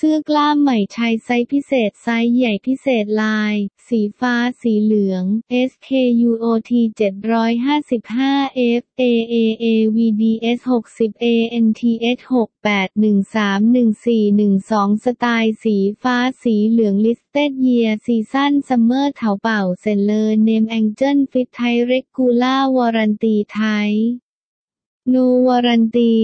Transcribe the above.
เสื้อกล้ามใหม่ชายไซส์พิเศษไซส์ใหญ่พิเศษลาย สีฟ้าสีเหลือง SKUOT 755 FAAAVDS 60 ANTS 68131412 สไตล์สีฟ้าสีเหลืองลิสเต็ดเยียซีซั่นซัมเมอร์เถาเป่าเซนเลอร์เนมแองเจิลฟิตไทยเรกูล่าวอรันตีไทย โนวารันตี